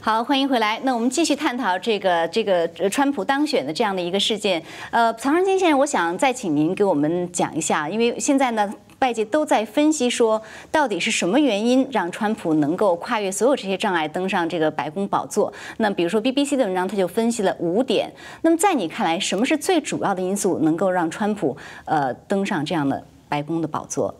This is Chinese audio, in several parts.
好，欢迎回来。那我们继续探讨这个这个川普当选的这样的一个事件。呃，曹长金先生，我想再请您给我们讲一下，因为现在呢，外界都在分析说，到底是什么原因让川普能够跨越所有这些障碍登上这个白宫宝座？那比如说 BBC 的文章，他就分析了五点。那么在你看来，什么是最主要的因素能够让川普呃登上这样的白宫的宝座？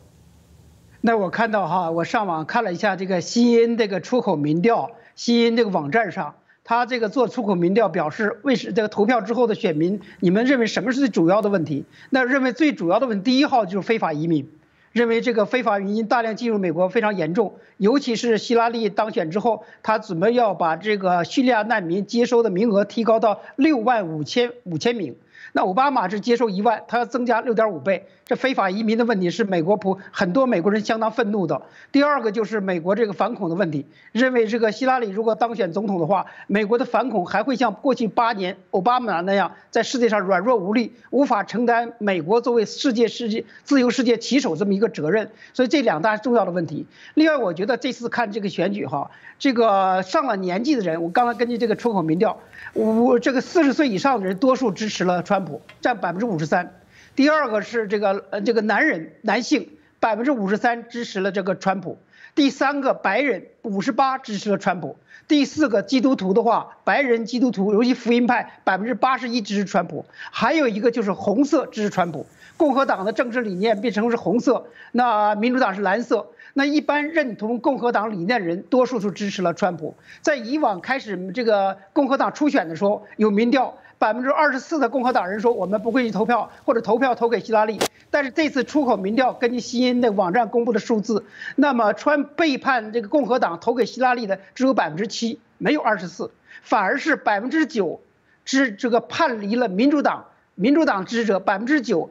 那我看到哈，我上网看了一下这个西恩这个出口民调。西恩这个网站上，他这个做出口民调表示，为什这个投票之后的选民，你们认为什么是最主要的问题？那认为最主要的问题第一号就是非法移民，认为这个非法移民大量进入美国非常严重，尤其是希拉里当选之后，他准备要把这个叙利亚难民接收的名额提高到六万五千五千名。那奥巴马是接受一万，他要增加六点五倍。这非法移民的问题是美国普很多美国人相当愤怒的。第二个就是美国这个反恐的问题，认为这个希拉里如果当选总统的话，美国的反恐还会像过去八年奥巴马那样在世界上软弱无力，无法承担美国作为世界世界自由世界旗手这么一个责任。所以这两大重要的问题。另外，我觉得这次看这个选举哈，这个上了年纪的人，我刚才根据这个出口民调，五这个四十岁以上的人多数支持了川普，占百分之五十三。第二个是这个呃这个男人男性百分之五十三支持了这个川普，第三个白人五十八支持了川普，第四个基督徒的话，白人基督徒尤其福音派百分之八十一支持川普，还有一个就是红色支持川普，共和党的政治理念变成是红色，那民主党是蓝色，那一般认同共和党理念的人多数是支持了川普，在以往开始这个共和党初选的时候有民调。百分之二十四的共和党人说我们不会去投票或者投票投给希拉里，但是这次出口民调根据西恩的网站公布的数字，那么川背叛这个共和党投给希拉里的只有百分之七，没有二十四，反而是百分之九，支这个叛离了民主党，民主党支持者百分之九。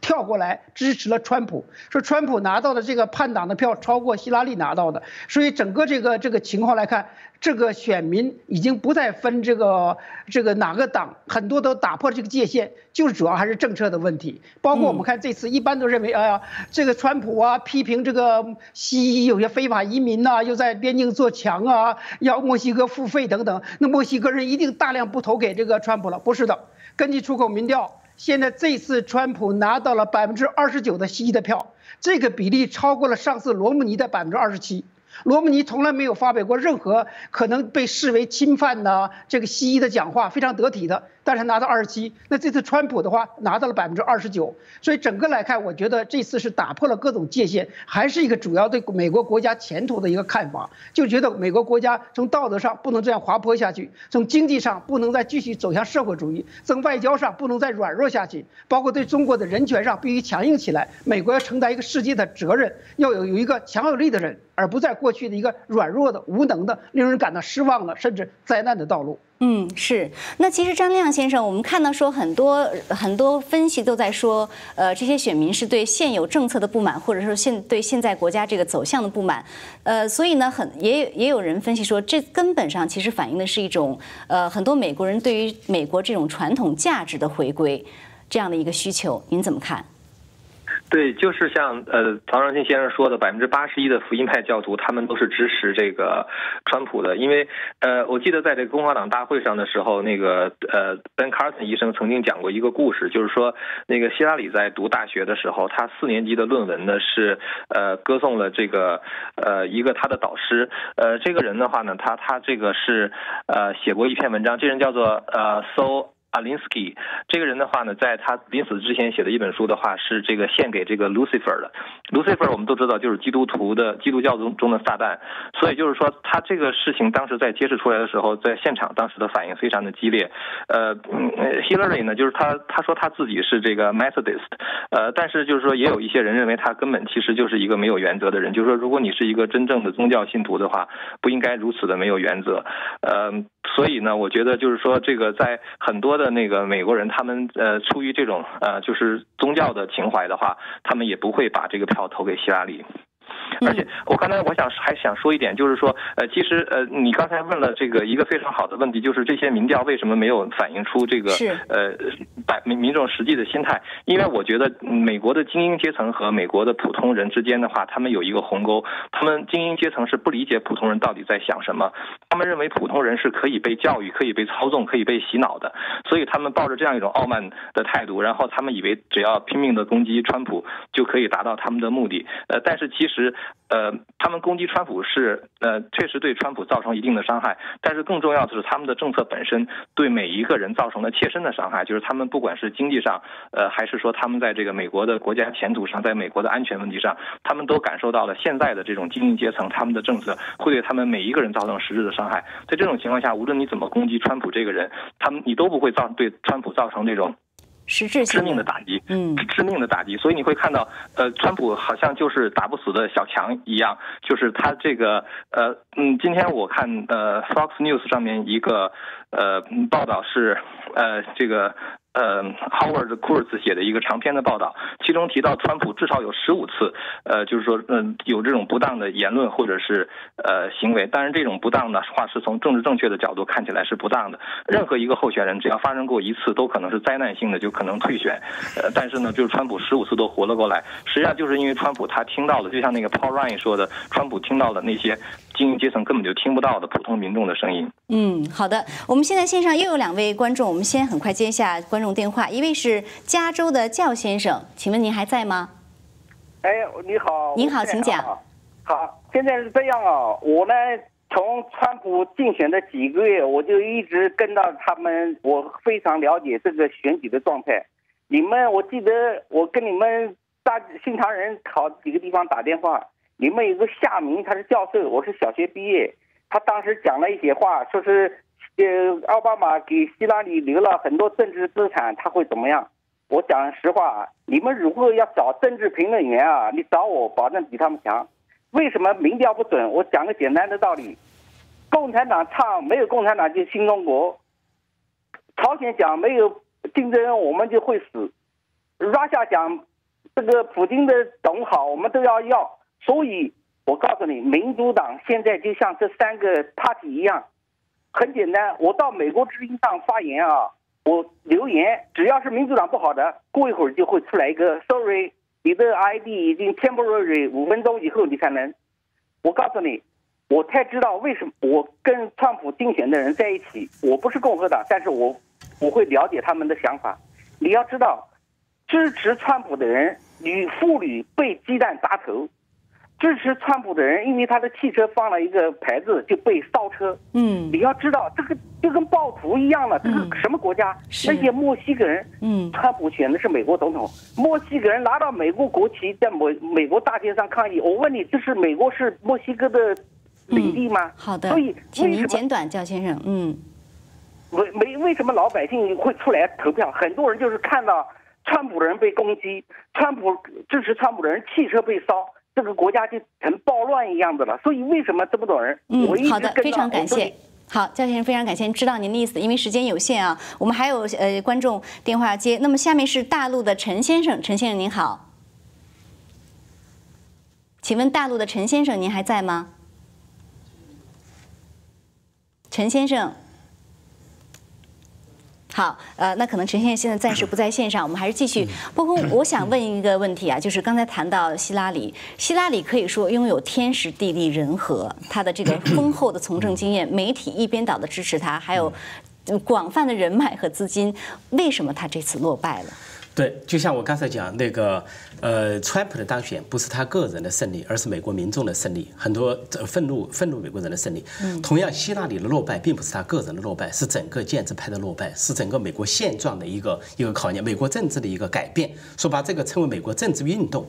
跳过来支持了川普，说川普拿到的这个叛党的票超过希拉里拿到的，所以整个这个这个情况来看，这个选民已经不再分这个这个哪个党，很多都打破了这个界限，就是主要还是政策的问题。包括我们看这次，一般都认为，哎呀，这个川普啊，批评这个西有些非法移民呐，又在边境做墙啊，要墨西哥付费等等，那墨西哥人一定大量不投给这个川普了？不是的，根据出口民调。现在这次川普拿到了百分之二十九的西医的票，这个比例超过了上次罗姆尼的百分之二十七。罗姆尼从来没有发表过任何可能被视为侵犯的这个西医的讲话，非常得体的，但是拿到二十七。那这次川普的话拿到了百分之二十九，所以整个来看，我觉得这次是打破了各种界限，还是一个主要对美国国家前途的一个看法，就觉得美国国家从道德上不能这样滑坡下去，从经济上不能再继续走向社会主义，从外交上不能再软弱下去，包括对中国的人权上必须强硬起来。美国要承担一个世界的责任，要有有一个强有力的人。而不在过去的一个软弱的、无能的、令人感到失望的，甚至灾难的道路。嗯，是。那其实张亮先生，我们看到说很多很多分析都在说，呃，这些选民是对现有政策的不满，或者说现对现在国家这个走向的不满。呃，所以呢，很也也有人分析说，这根本上其实反映的是一种呃很多美国人对于美国这种传统价值的回归这样的一个需求。您怎么看？对，就是像呃曹长青先生说的，百分之八十一的福音派教徒，他们都是支持这个川普的。因为呃，我记得在这个共和党大会上的时候，那个呃 Ben Carson 医生曾经讲过一个故事，就是说那个希拉里在读大学的时候，他四年级的论文呢是呃歌颂了这个呃一个他的导师，呃这个人的话呢，他他这个是呃写过一篇文章，这人叫做呃 So。阿林斯基这个人的话呢，在他临死之前写的一本书的话，是这个献给这个 Lucifer 的。Lucifer 我们都知道就是基督徒的 基督教中中的撒旦，所以就是说他这个事情当时在揭示出来的时候，在现场当时的反应非常的激烈。呃，Hillary 呢，就是他他说他自己是这个 Methodist，呃，但是就是说也有一些人认为他根本其实就是一个没有原则的人，就是说如果你是一个真正的宗教信徒的话，不应该如此的没有原则。呃，所以呢，我觉得就是说这个在很多的。的那个美国人，他们呃出于这种呃就是宗教的情怀的话，他们也不会把这个票投给希拉里。而且我刚才我想还想说一点，就是说，呃，其实呃，你刚才问了这个一个非常好的问题，就是这些民调为什么没有反映出这个呃百民民众实际的心态？因为我觉得美国的精英阶层和美国的普通人之间的话，他们有一个鸿沟，他们精英阶层是不理解普通人到底在想什么，他们认为普通人是可以被教育、可以被操纵、可以被洗脑的，所以他们抱着这样一种傲慢的态度，然后他们以为只要拼命的攻击川普就可以达到他们的目的。呃，但是其实。呃，他们攻击川普是呃，确实对川普造成一定的伤害，但是更重要的是他们的政策本身对每一个人造成了切身的伤害，就是他们不管是经济上，呃，还是说他们在这个美国的国家前途上，在美国的安全问题上，他们都感受到了现在的这种精英阶层他们的政策会对他们每一个人造成实质的伤害。在这种情况下，无论你怎么攻击川普这个人，他们你都不会造对川普造成这种。实质致命的打击，嗯，致命的打击。所以你会看到，呃，川普好像就是打不死的小强一样，就是他这个，呃，嗯，今天我看呃，Fox News 上面一个呃报道是，呃，这个。呃，Howard Kurz 写的一个长篇的报道，其中提到川普至少有十五次，呃，就是说，嗯，有这种不当的言论或者是呃行为。当然，这种不当的话是从政治正确的角度看起来是不当的。任何一个候选人只要发生过一次，都可能是灾难性的，就可能退选。呃，但是呢，就是川普十五次都活了过来，实际上就是因为川普他听到了，就像那个 Paul Ryan 说的，川普听到了那些精英阶层根本就听不到的普通民众的声音。嗯，好的，我们现在线上又有两位观众，我们先很快接一下观。用电话，一位是加州的教先生，请问您还在吗？哎，你好，您好，请讲。好，现在是这样啊，我呢从川普竞选的几个月，我就一直跟到他们，我非常了解这个选举的状态。你们，我记得我跟你们大新唐人好几个地方打电话，你们有个夏明，他是教授，我是小学毕业，他当时讲了一些话，说是。呃，奥巴马给希拉里留了很多政治资产，他会怎么样？我讲实话，你们如果要找政治评论员啊，你找我，保证比他们强。为什么民调不准？我讲个简单的道理：共产党唱没有共产党就新中国；朝鲜讲没有竞争我们就会死；Russia 讲这个普京的懂好，我们都要要。所以我告诉你，民主党现在就像这三个 party 一样。很简单，我到美国之音上发言啊，我留言，只要是民主党不好的，过一会儿就会出来一个 sorry，你的 ID 已经 temporary，五分钟以后你才能。我告诉你，我才知道为什么我跟川普竞选的人在一起，我不是共和党，但是我我会了解他们的想法。你要知道，支持川普的人女妇女被鸡蛋砸头。支持川普的人，因为他的汽车放了一个牌子就被烧车。嗯，你要知道，这个就跟暴徒一样了。这个什么国家？那些墨西哥人。嗯，川普选的是美国总统，墨西哥人拿到美国国旗，在美美国大街上抗议。我问你，这是美国是墨西哥的领地吗？好的。所以，请您简短，焦先生。嗯，为没为什么老百姓会出来投票？很多人就是看到川普的人被攻击，川普支持川普的人汽车被烧。这个国家就成暴乱一样的了，所以为什么这么多人？嗯，好的，非常感谢。好，焦先生，非常感谢，知道您的意思。因为时间有限啊，我们还有呃观众电话接。那么下面是大陆的陈先生，陈先生您好，请问大陆的陈先生您还在吗？陈先生。好，呃，那可能陈先生现在暂时不在线上，我们还是继续。不过，我想问一个问题啊，就是刚才谈到希拉里，希拉里可以说拥有天时地利人和，他的这个丰厚的从政经验，媒体一边倒的支持他，还有广泛的人脉和资金，为什么他这次落败了？对，就像我刚才讲那个。呃，川普的当选不是他个人的胜利，而是美国民众的胜利。很多愤怒愤怒美国人的胜利。嗯同样，希拉里的落败并不是他个人的落败，是整个建制派的落败，是整个美国现状的一个一个考验，美国政治的一个改变。说把这个称为美国政治运动。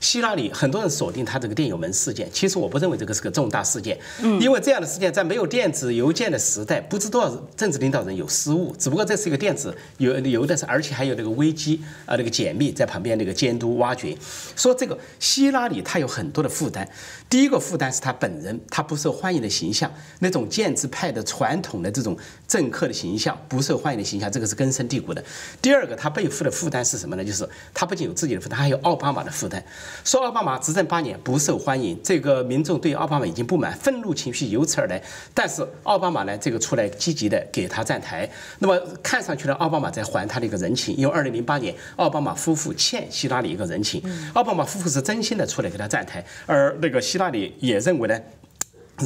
希拉里很多人锁定他这个电邮门事件，其实我不认为这个是个重大事件。嗯，因为这样的事件在没有电子邮件的时代，不知多少政治领导人有失误。只不过这是一个电子邮邮的是，而且还有那个危机啊，那个解密在旁边那个监督挖掘。说这个希拉里他有很多的负担，第一个负担是他本人，他不受欢迎的形象，那种建制派的传统的这种政客的形象，不受欢迎的形象，这个是根深蒂固的。第二个，他背负的负担是什么呢？就是他不仅有自己的负担，还有奥巴马的负担。说奥巴马执政八年不受欢迎，这个民众对奥巴马已经不满，愤怒情绪由此而来。但是奥巴马呢，这个出来积极的给他站台，那么看上去呢，奥巴马在还他的一个人情，因为二零零八年奥巴马夫妇欠希拉里一个人情，奥巴马夫妇是真心的出来给他站台，而那个希。拉里也认为呢。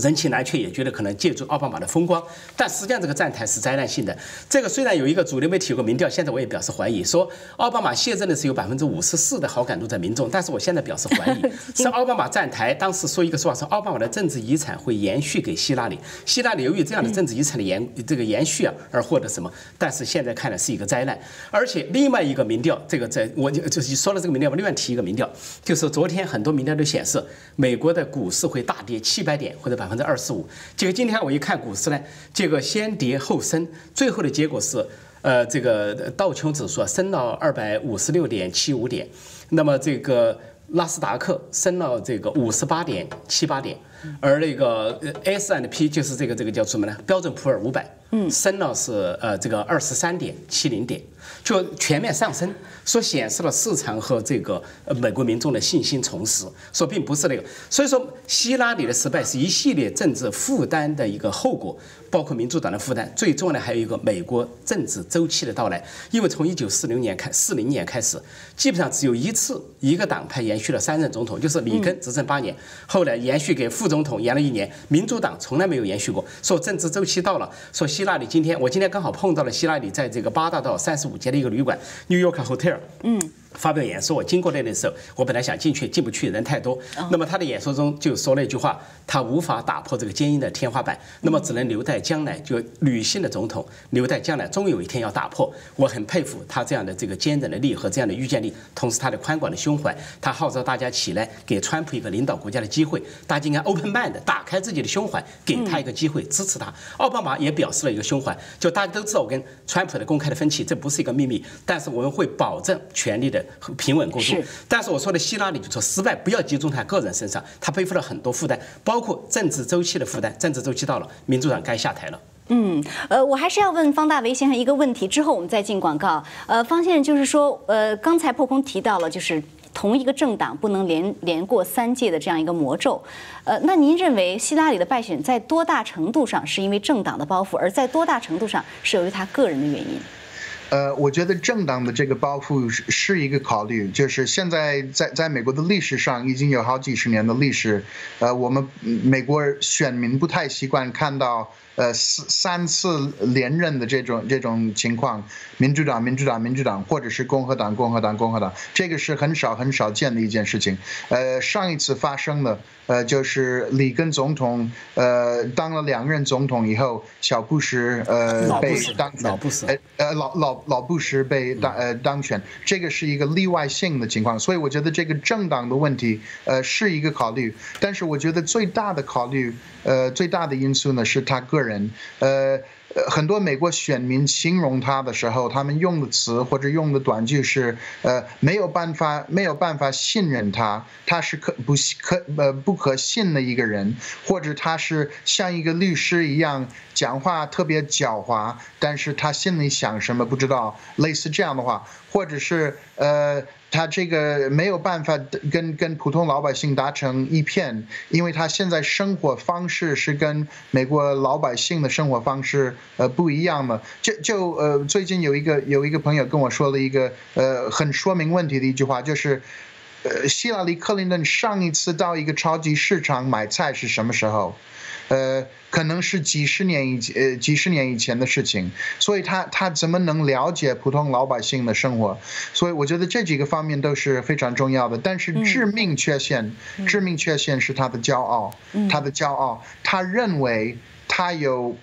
人情难却，也觉得可能借助奥巴马的风光，但实际上这个站台是灾难性的。这个虽然有一个主流媒体有个民调，现在我也表示怀疑，说奥巴马卸任的是有百分之五十四的好感度在民众，但是我现在表示怀疑，是奥巴马站台当时说一个说法，说奥巴马的政治遗产会延续给希拉里，希拉里由于这样的政治遗产的延这个延续啊而获得什么？但是现在看来是一个灾难。而且另外一个民调，这个在我就就是说了这个民调，我另外提一个民调，就是昨天很多民调都显示美国的股市会大跌七百点或者。百分之二十五，结果今天我一看股市呢，这个先跌后升，最后的结果是，呃，这个道琼指数升到二百五十六点七五点，那么这个纳斯达克升了这个五十八点七八点，而那个 S and P 就是这个这个叫什么呢？标准普尔五百，嗯，升了是呃这个二十三点七零点。就全面上升，说显示了市场和这个呃美国民众的信心重拾，说并不是那个，所以说希拉里的失败是一系列政治负担的一个后果，包括民主党的负担，最重要的还有一个美国政治周期的到来，因为从一九四零年开四零年开始，基本上只有一次一个党派延续了三任总统，就是里根执政八年，后来延续给副总统延了一年，民主党从来没有延续过，说政治周期到了，说希拉里今天我今天刚好碰到了希拉里在这个八大道三十五街。的一个旅馆，New York Hotel。嗯。发表演说，我经过那里的时候，我本来想进去，进不去，人太多。那么他的演说中就说了一句话，他无法打破这个坚硬的天花板，那么只能留待将来，就女性的总统留待将来，终有一天要打破。我很佩服他这样的这个坚韧的力和这样的预见力，同时他的宽广的胸怀，他号召大家起来，给川普一个领导国家的机会，大家应该 open mind，打开自己的胸怀，给他一个机会，支持他。奥巴马也表示了一个胸怀，就大家都知道我跟川普的公开的分歧，这不是一个秘密，但是我们会保证权力的。平稳过渡，但是我说的希拉里就说失败不要集中在个人身上，他背负了很多负担，包括政治周期的负担。政治周期到了，民主党该下台了。嗯，呃，我还是要问方大为先生一个问题，之后我们再进广告。呃，方先生就是说，呃，刚才破空提到了，就是同一个政党不能连连过三届的这样一个魔咒。呃，那您认为希拉里的败选在多大程度上是因为政党的包袱，而在多大程度上是由于他个人的原因？呃，我觉得政党的这个包袱是是一个考虑，就是现在在在美国的历史上已经有好几十年的历史，呃，我们美国选民不太习惯看到。呃，三三次连任的这种这种情况，民主党、民主党、民主党，或者是共和党、共和党、共和党，这个是很少很少见的一件事情。呃，上一次发生的，呃，就是里根总统，呃，当了两任总统以后，小布什呃被当老布什，呃老老老布什被当呃当选，这个是一个例外性的情况，所以我觉得这个政党的问题，呃，是一个考虑，但是我觉得最大的考虑，呃，最大的因素呢，是他个。人，呃，很多美国选民形容他的时候，他们用的词或者用的短句是，呃，没有办法，没有办法信任他，他是可不可呃不可信的一个人，或者他是像一个律师一样讲话特别狡猾，但是他心里想什么不知道，类似这样的话，或者是呃。他这个没有办法跟跟普通老百姓达成一片，因为他现在生活方式是跟美国老百姓的生活方式呃不一样嘛。就就呃最近有一个有一个朋友跟我说了一个呃很说明问题的一句话，就是呃希拉里克林顿上一次到一个超级市场买菜是什么时候？呃，可能是几十年以前，呃，几十年以前的事情，所以他他怎么能了解普通老百姓的生活？所以我觉得这几个方面都是非常重要的。但是致命缺陷，致命缺陷是他的骄傲，他的骄傲，他认为他有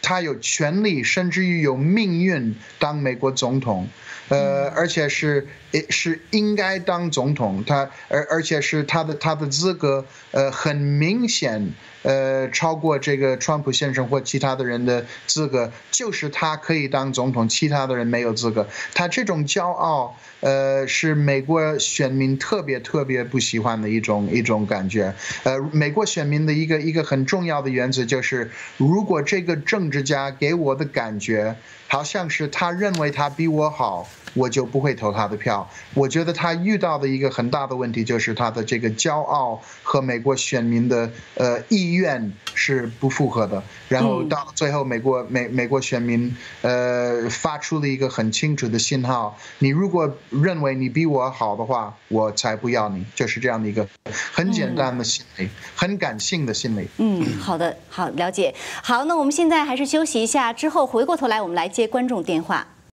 他有权利，甚至于有命运当美国总统。呃，而且是是应该当总统，他而而且是他的他的资格，呃，很明显，呃超过这个川普先生或其他的人的资格，就是他可以当总统，其他的人没有资格。他这种骄傲，呃，是美国选民特别特别不喜欢的一种一种感觉。呃，美国选民的一个一个很重要的原则就是，如果这个政治家给我的感觉好像是他认为他比我好。我就不会投他的票。我觉得他遇到的一个很大的问题就是他的这个骄傲和美国选民的呃意愿是不符合的。然后到最后，美国美美国选民呃发出了一个很清楚的信号：你如果认为你比我好的话，我才不要你。就是这样的一个很简单的心理，很感性的心理。嗯，好的，好了解。好，那我们现在还是休息一下，之后回过头来我们来接观众电话。